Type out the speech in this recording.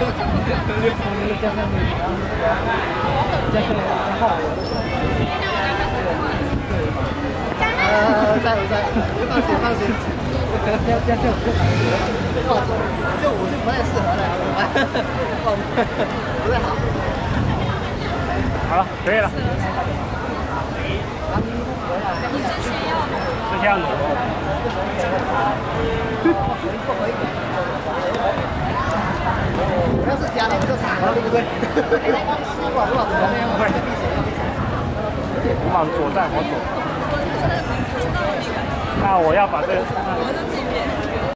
呃，在我在，放心放心，不要不要这样，就我是不太适合的，不太好。好了，可以了。对不往左站，往左。那我要把这个。